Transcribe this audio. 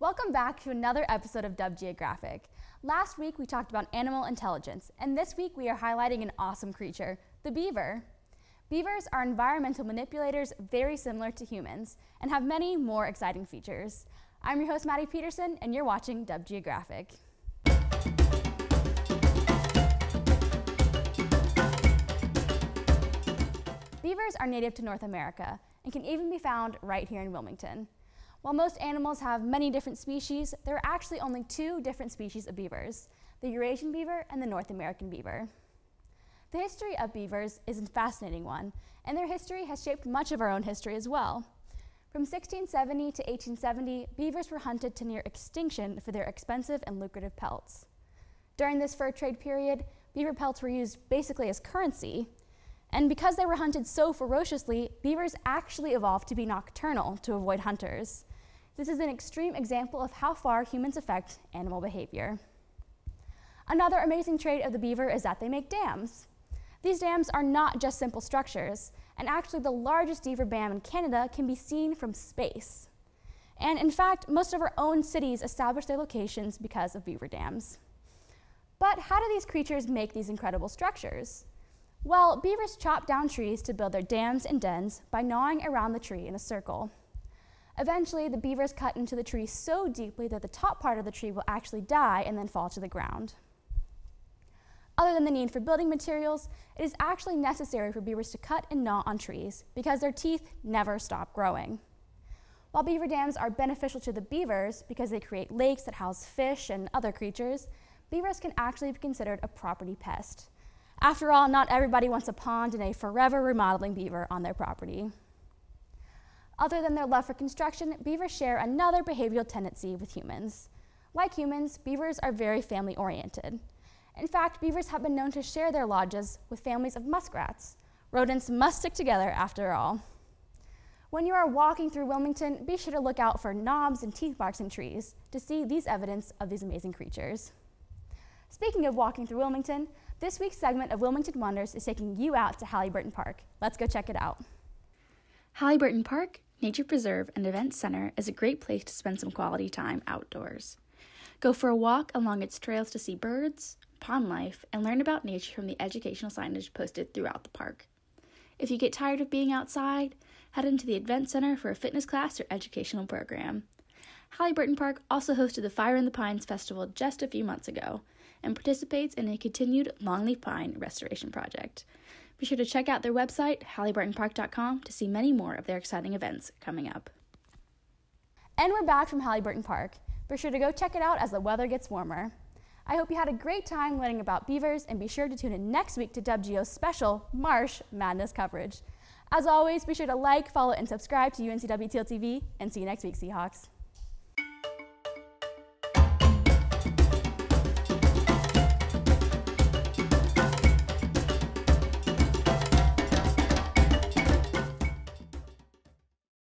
Welcome back to another episode of Dub Geographic. Last week we talked about animal intelligence, and this week we are highlighting an awesome creature, the beaver. Beavers are environmental manipulators very similar to humans and have many more exciting features. I'm your host, Maddie Peterson, and you're watching Dub Geographic. Beavers are native to North America and can even be found right here in Wilmington. While most animals have many different species, there are actually only two different species of beavers, the Eurasian beaver and the North American beaver. The history of beavers is a fascinating one, and their history has shaped much of our own history as well. From 1670 to 1870, beavers were hunted to near extinction for their expensive and lucrative pelts. During this fur trade period, beaver pelts were used basically as currency, and because they were hunted so ferociously, beavers actually evolved to be nocturnal to avoid hunters. This is an extreme example of how far humans affect animal behavior. Another amazing trait of the beaver is that they make dams. These dams are not just simple structures, and actually the largest beaver dam in Canada can be seen from space. And in fact, most of our own cities establish their locations because of beaver dams. But how do these creatures make these incredible structures? Well, beavers chop down trees to build their dams and dens by gnawing around the tree in a circle. Eventually, the beavers cut into the tree so deeply that the top part of the tree will actually die and then fall to the ground. Other than the need for building materials, it is actually necessary for beavers to cut and gnaw on trees because their teeth never stop growing. While beaver dams are beneficial to the beavers because they create lakes that house fish and other creatures, beavers can actually be considered a property pest. After all, not everybody wants a pond and a forever remodeling beaver on their property. Other than their love for construction, beavers share another behavioral tendency with humans. Like humans, beavers are very family oriented. In fact, beavers have been known to share their lodges with families of muskrats. Rodents must stick together after all. When you are walking through Wilmington, be sure to look out for knobs and teeth marks in trees to see these evidence of these amazing creatures. Speaking of walking through Wilmington, this week's segment of Wilmington Wonders is taking you out to Halyburton Park. Let's go check it out. Halyburton Park, Nature Preserve, and Event Center is a great place to spend some quality time outdoors. Go for a walk along its trails to see birds, pond life, and learn about nature from the educational signage posted throughout the park. If you get tired of being outside, head into the Event Center for a fitness class or educational program. Halyburton Park also hosted the Fire in the Pines Festival just a few months ago and participates in a continued longleaf pine restoration project. Be sure to check out their website, halyburtonpark.com, to see many more of their exciting events coming up. And we're back from Halyburton Park. Be sure to go check it out as the weather gets warmer. I hope you had a great time learning about beavers and be sure to tune in next week to WGO's special Marsh Madness coverage. As always, be sure to like, follow, and subscribe to UNCW TV and see you next week, Seahawks.